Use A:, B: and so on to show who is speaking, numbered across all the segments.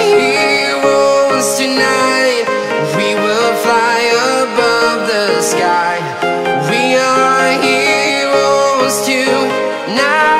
A: Heroes tonight. We will fly above the sky. We are heroes tonight.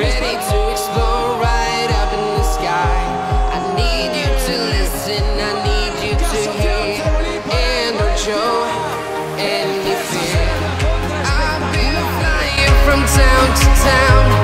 A: Ready to explore right up in the sky. I need you to listen, I need you to hear, and don't show any fear. I've been flying from town to town.